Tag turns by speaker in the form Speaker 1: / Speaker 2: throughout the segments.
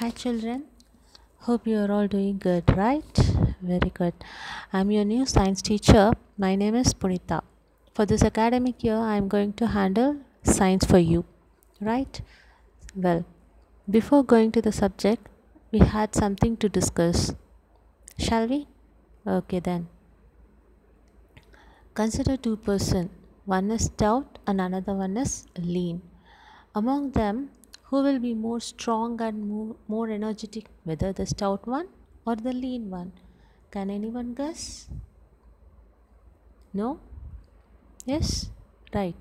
Speaker 1: Hi, children. Hope you are all doing good, right? Very good. I'm your new science teacher. My name is Punita. For this academic year, I'm going to handle science for you, right? Well, before going to the subject, we had something to discuss. Shall we? Okay, then. Consider two persons. One is stout and another one is lean. Among them, who will be more strong and more, more energetic, whether the stout one or the lean one? Can anyone guess? No? Yes? Right.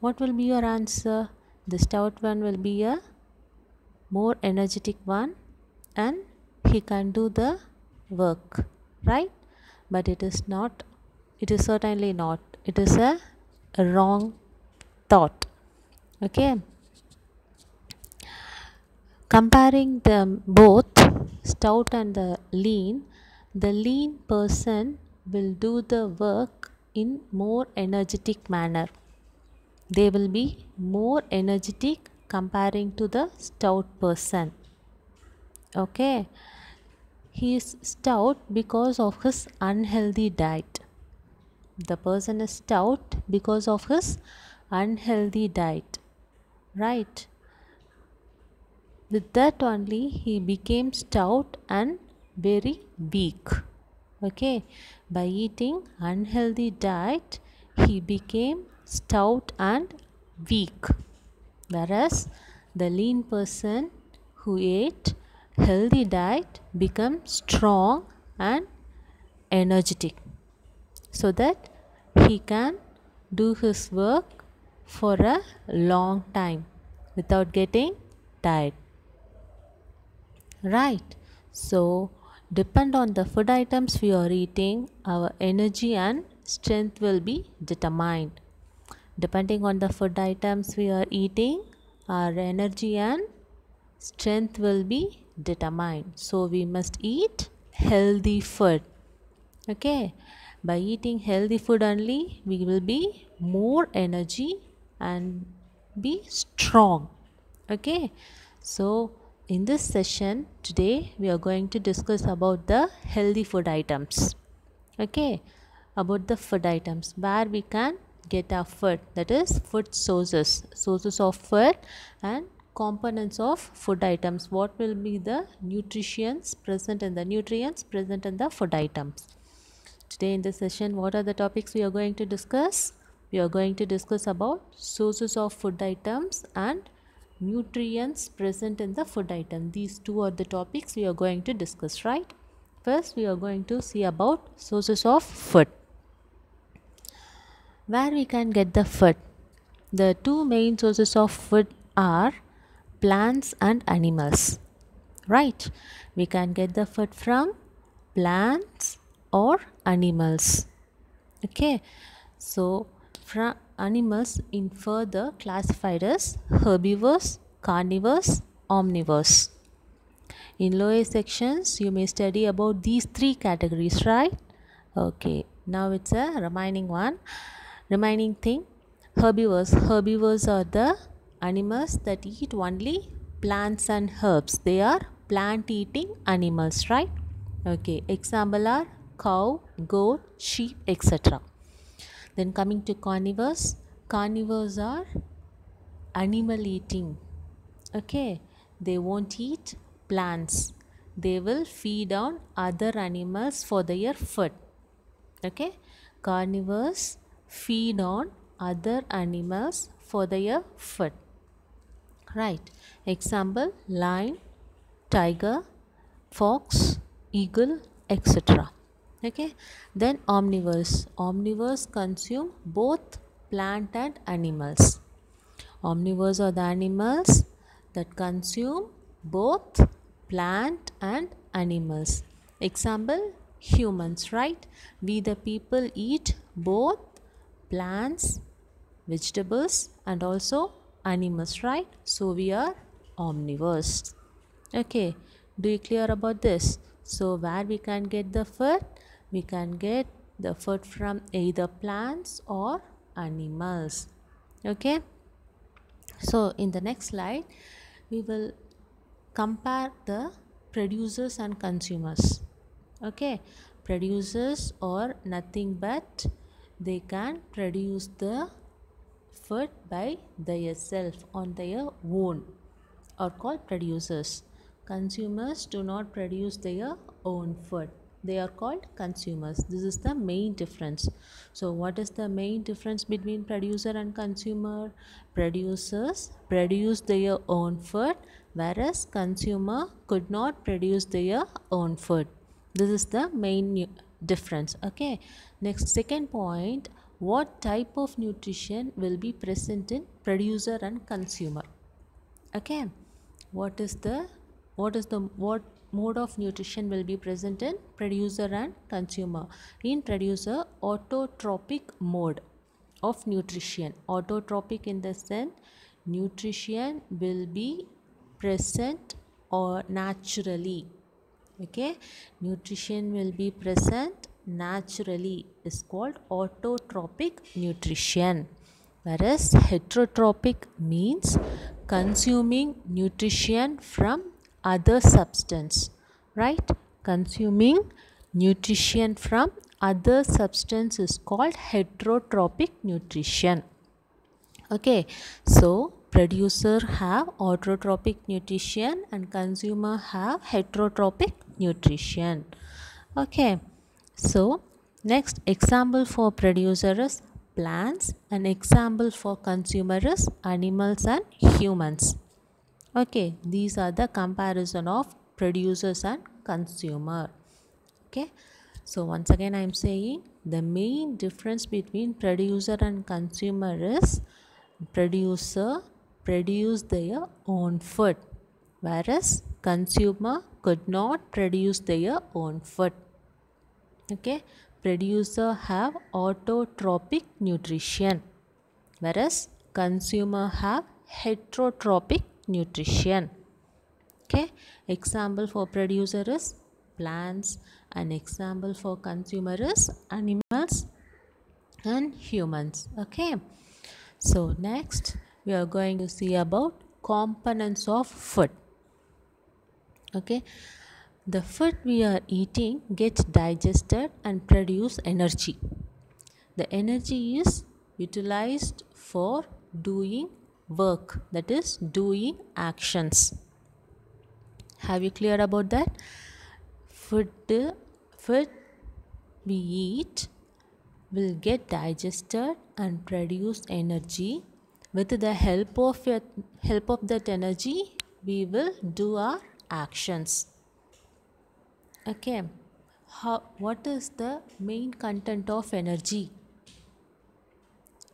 Speaker 1: What will be your answer? The stout one will be a more energetic one and he can do the work, right? But it is not, it is certainly not. It is a, a wrong thought. Okay comparing them both stout and the lean the lean person will do the work in more energetic manner. They will be more energetic comparing to the stout person. Okay? He is stout because of his unhealthy diet. The person is stout because of his unhealthy diet. Right with that only he became stout and very weak. Okay. By eating unhealthy diet he became stout and weak. Whereas the lean person who ate healthy diet become strong and energetic so that he can do his work for a long time without getting tired right. So depend on the food items we are eating our energy and strength will be determined. Depending on the food items we are eating our energy and strength will be determined. So we must eat healthy food. Okay. By eating healthy food only we will be more energy and be strong. Okay. So in this session today we are going to discuss about the healthy food items. Okay? About the food items. Where we can get our food. That is food sources. Sources of food and components of food items. What will be the nutrients present in the nutrients present in the food items? Today in this session what are the topics we are going to discuss? We are going to discuss about sources of food items and nutrients present in the food item. These two are the topics we are going to discuss right? First we are going to see about sources of food. Where we can get the food? The two main sources of food are plants and animals right? We can get the food from plants or animals okay? So from animals in further classified as herbivores, carnivores, omnivores. In lower sections, you may study about these three categories, right? Okay, now it's a remaining one. Remaining thing, herbivores. Herbivores are the animals that eat only plants and herbs. They are plant eating animals, right? Okay, example are cow, goat, sheep, etc. Then coming to carnivores, carnivores are animal eating. Okay, they won't eat plants. They will feed on other animals for their food. Okay, carnivores feed on other animals for their food. Right. Example lion, tiger, fox, eagle, etc okay? Then omnivores omnivores consume both plant and animals. Omnivores are the animals that consume both plant and animals. Example humans right? We the people eat both plants vegetables and also animals right? So we are omnivores okay? Do you clear about this? So where we can get the food we can get the food from either plants or animals. Okay? So in the next slide we will compare the producers and consumers. Okay? Producers are nothing but they can produce the food by themselves on their own are called producers. Consumers do not produce their own food they are called consumers. This is the main difference. So what is the main difference between producer and consumer? Producers produce their own food whereas consumer could not produce their own food. This is the main difference. Okay. Next second point what type of nutrition will be present in producer and consumer? Okay. What is the what is the what mode of nutrition will be present in producer and consumer. In producer autotrophic mode of nutrition. Autotrophic in the sense nutrition will be present or naturally. Okay? Nutrition will be present naturally is called autotrophic nutrition. Whereas heterotrophic means consuming nutrition from other substance right? Consuming nutrition from other substance is called heterotrophic nutrition. Okay so producer have autotrophic nutrition and consumer have heterotrophic nutrition. Okay so next example for producer is plants and example for consumer is animals and humans okay these are the comparison of producers and consumer. Okay so once again i am saying the main difference between producer and consumer is producer produce their own food whereas consumer could not produce their own food. Okay producer have autotrophic nutrition whereas consumer have heterotrophic nutrition. Okay? Example for producer is plants an example for consumer is animals and humans. Okay? So next we are going to see about components of food. Okay? The food we are eating gets digested and produce energy. The energy is utilized for doing work that is doing actions. Have you clear about that? Food food we eat will get digested and produce energy. With the help of it, help of that energy we will do our actions. Okay. How what is the main content of energy?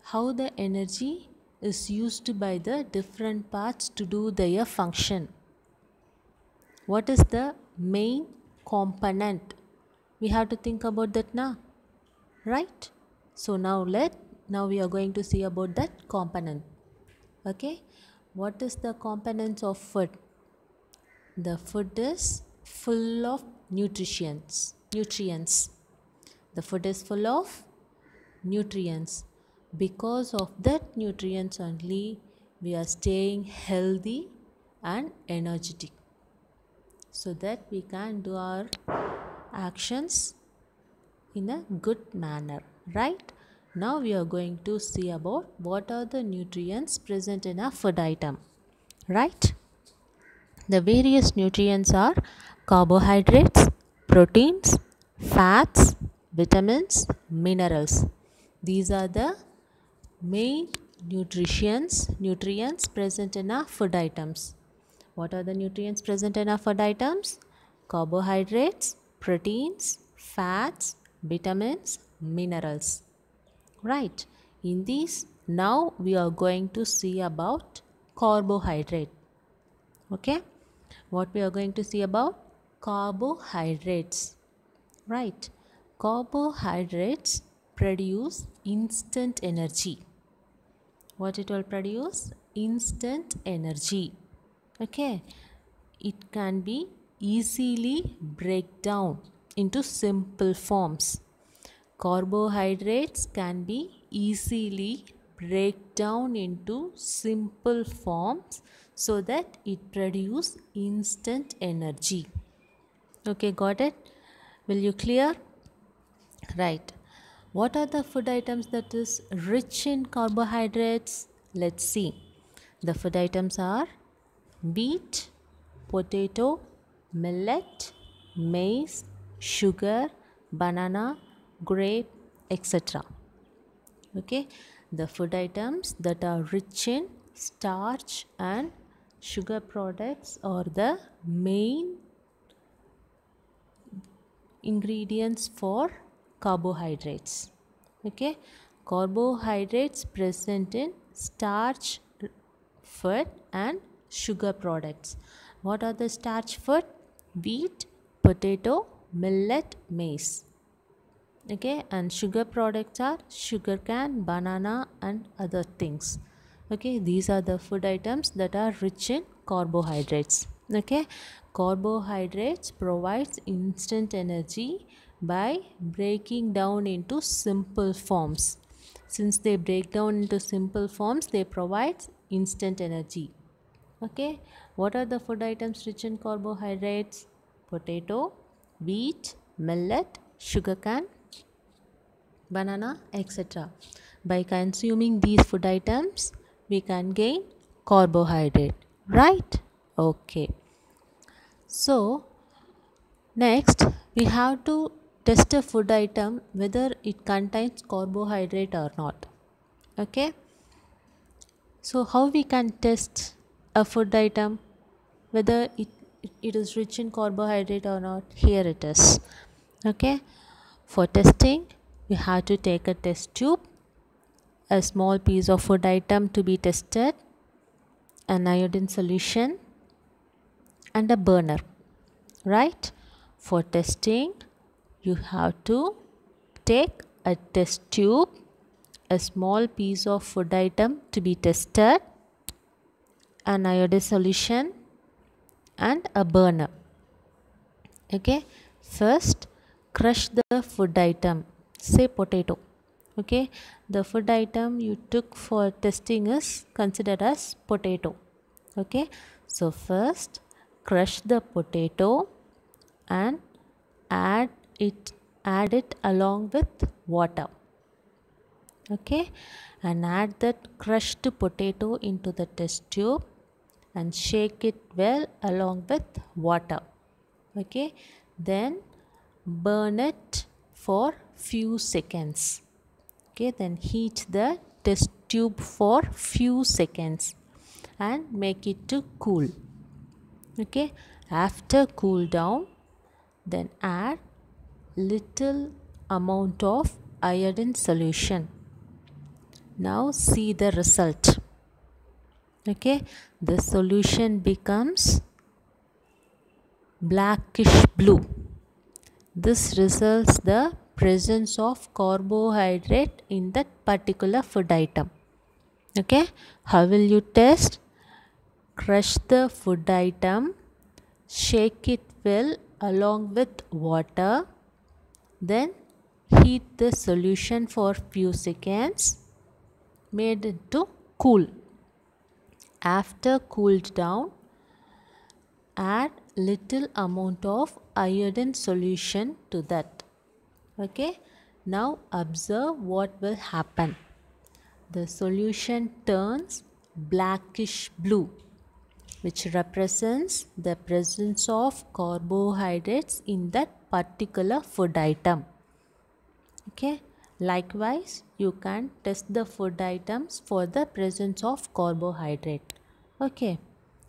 Speaker 1: How the energy is used by the different parts to do their function. What is the main component? We have to think about that now, right? So now let now we are going to see about that component. Okay, what is the components of food? The food is full of nutrients. Nutrients. The food is full of nutrients because of that nutrients only we are staying healthy and energetic. So that we can do our actions in a good manner right? Now we are going to see about what are the nutrients present in a food item right? The various nutrients are carbohydrates proteins fats vitamins minerals. These are the main nutrients nutrients present in our food items. What are the nutrients present in our food items? Carbohydrates proteins fats vitamins minerals. Right. In these now we are going to see about carbohydrate. Okay? What we are going to see about? Carbohydrates. Right. Carbohydrates produce instant energy what it will produce? Instant energy. Okay? It can be easily break down into simple forms. Carbohydrates can be easily break down into simple forms so that it produce instant energy. Okay got it? Will you clear? Right what are the food items that is rich in carbohydrates? Let's see. The food items are beet, potato millet maize sugar banana grape etc okay? The food items that are rich in starch and sugar products are the main ingredients for carbohydrates. Okay? Carbohydrates present in starch food and sugar products. What are the starch food wheat potato millet maize. Okay? And sugar products are sugar cane banana and other things. Okay? These are the food items that are rich in carbohydrates. Okay? Carbohydrates provides instant energy by breaking down into simple forms. Since they break down into simple forms they provide instant energy. Okay? What are the food items rich in carbohydrates? Potato wheat millet sugarcane banana etc by consuming these food items we can gain carbohydrate. Right? Okay. So next we have to test a food item whether it contains carbohydrate or not. Okay? So how we can test a food item whether it, it is rich in carbohydrate or not? Here it is. Okay? For testing we have to take a test tube a small piece of food item to be tested, an iodine solution and a burner. Right? For testing, you have to take a test tube, a small piece of food item to be tested, an iodine solution and a burner. Okay? First, crush the food item, say potato. Okay? The food item you took for testing is considered as potato. Okay? So first crush the potato and add it add it along with water. Okay? And add that crushed potato into the test tube and shake it well along with water. Okay? Then burn it for few seconds. Okay? Then heat the test tube for few seconds and make it to cool. Okay? After cool down then add little amount of iodine solution. Now see the result. Okay the solution becomes blackish blue. This results the presence of carbohydrate in that particular food item. Okay how will you test? Crush the food item shake it well along with water then heat the solution for few seconds made it to cool. After cooled down add little amount of iodine solution to that. Okay? Now observe what will happen. The solution turns blackish blue which represents the presence of carbohydrates in that particular food item. Okay? Likewise you can test the food items for the presence of carbohydrate. Okay?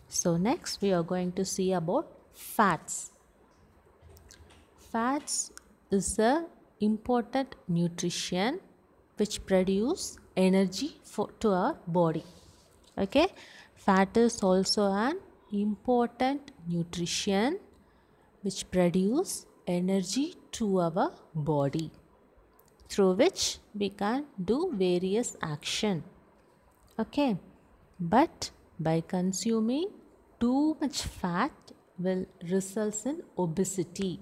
Speaker 1: So next we are going to see about fats. Fats is a important nutrition which produce energy for to our body. Okay? Fat is also an important nutrition which produce energy to our body through which we can do various action. Okay? But by consuming too much fat will result in obesity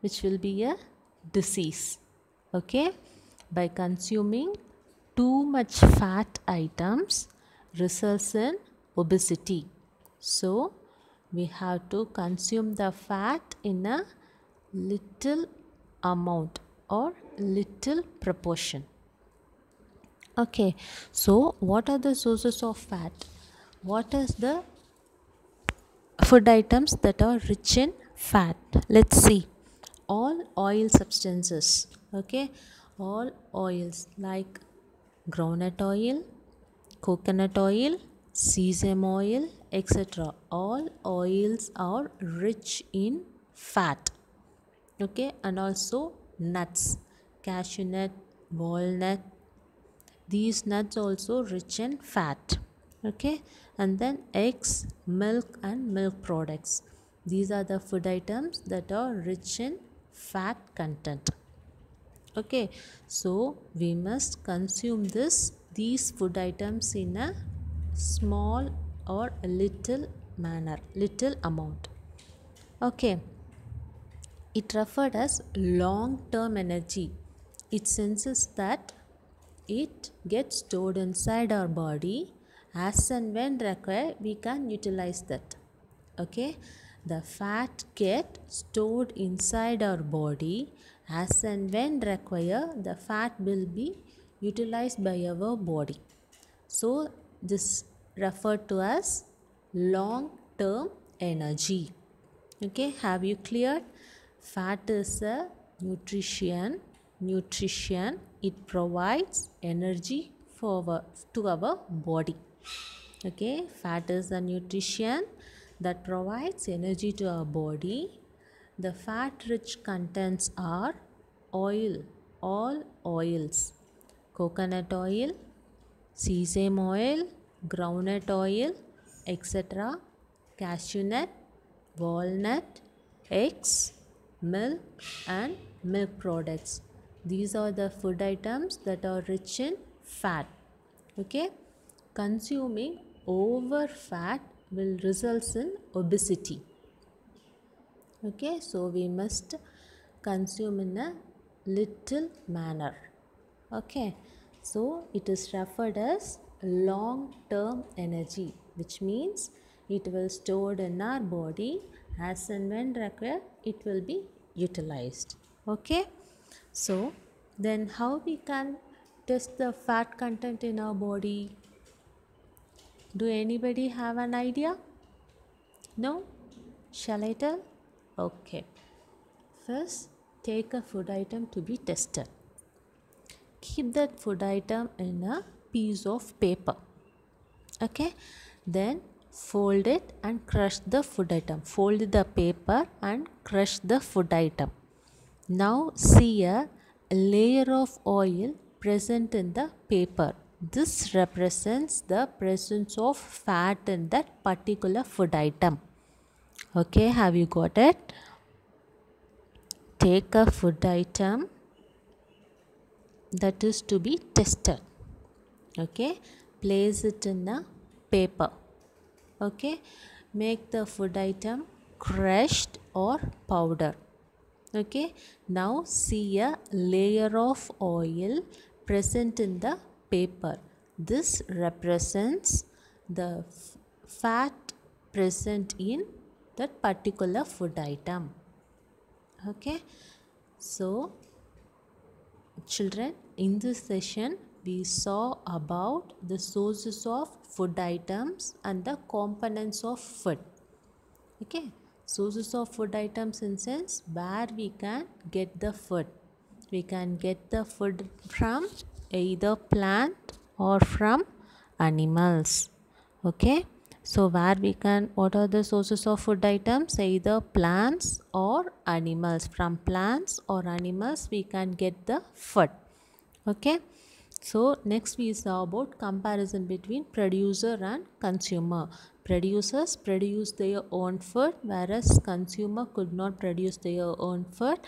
Speaker 1: which will be a disease. Okay? By consuming too much fat items results in obesity. So we have to consume the fat in a little amount or little proportion. Okay, so what are the sources of fat? What is the food items that are rich in fat? Let's see. All oil substances. Okay, all oils like groundnut oil, coconut oil, sesame oil, etc. All oils are rich in fat. Okay, and also nuts, cashew nut, walnut. These nuts also rich in fat. Okay, and then eggs, milk, and milk products. These are the food items that are rich in fat content okay so we must consume this these food items in a small or little manner little amount. Okay. It referred as long term energy. It senses that it gets stored inside our body as and when required we can utilize that. Okay. The fat get stored inside our body as and when required the fat will be utilized by our body. So this referred to as long term energy. Okay have you cleared? Fat is a nutrition nutrition it provides energy for our, to our body. Okay fat is a nutrition that provides energy to our body. The fat rich contents are oil, all oils, coconut oil, sesame oil, groundnut oil, etc., cashew nut, walnut, eggs, milk, and milk products. These are the food items that are rich in fat. Okay, consuming over fat will result in obesity okay so we must consume in a little manner okay so it is referred as long term energy which means it will stored in our body. As and when required it will be utilized. Okay? So then how we can test the fat content in our body? Do anybody have an idea? No? Shall i tell? Okay. First, take a food item to be tested. Keep that food item in a piece of paper. Okay. Then fold it and crush the food item. Fold the paper and crush the food item. Now see a layer of oil present in the paper. This represents the presence of fat in that particular food item okay have you got it take a food item that is to be tested okay? Place it in the paper. Okay? Make the food item crushed or powder. Okay? Now see a layer of oil present in the paper. This represents the fat present in that particular food item. Okay? So children in this session we saw about the sources of food items and the components of food. Okay? Sources of food items in sense where we can get the food. We can get the food from either plant or from animals. Okay? So where we can what are the sources of food items? Either plants or animals. From plants or animals we can get the food. Okay so next we saw about comparison between producer and consumer. Producers produce their own food whereas consumer could not produce their own food.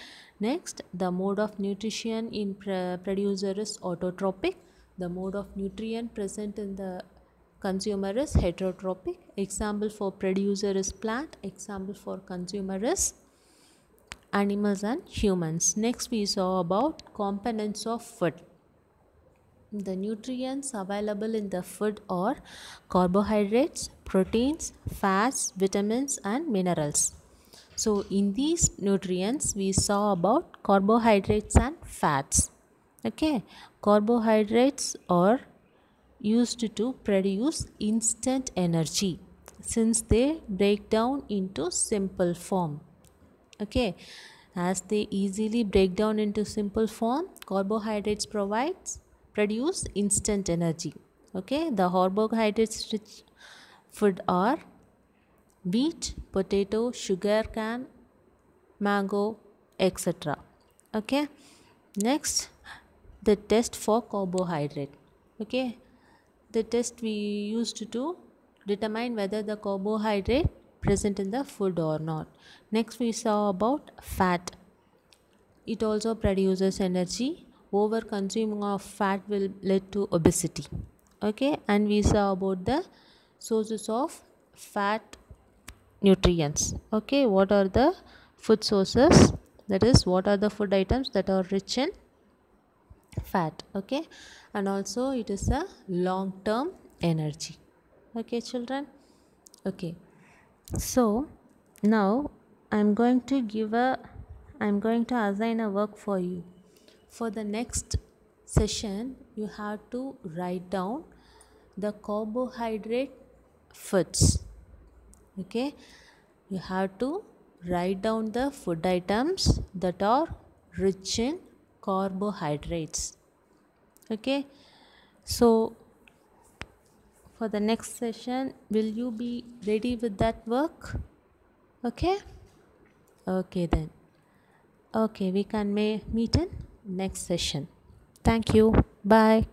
Speaker 1: Next the mode of nutrition in producer is autotrophic the mode of nutrient present in the consumer is heterotrophic example for producer is plant example for consumer is animals and humans. Next we saw about components of food the nutrients available in the food are carbohydrates, proteins, fats, vitamins, and minerals. So, in these nutrients, we saw about carbohydrates and fats. Okay, carbohydrates are used to produce instant energy since they break down into simple form. Okay, as they easily break down into simple form, carbohydrates provides produce instant energy. Okay, the carbohydrates rich food are wheat, potato, sugar cane, mango, etc. Okay, next the test for carbohydrate. Okay, the test we used to determine whether the carbohydrate present in the food or not. Next, we saw about fat. It also produces energy. Over consuming of fat will lead to obesity. Okay, and we saw about the sources of fat nutrients. Okay, what are the food sources? That is, what are the food items that are rich in fat? Okay, and also it is a long term energy. Okay, children. Okay so now i'm going to give a i'm going to assign a work for you for the next session you have to write down the carbohydrate foods. Okay? You have to write down the food items that are rich in carbohydrates. Okay? So for the next session will you be ready with that work? Okay? Okay then. Okay we can may meet in next session. Thank you. Bye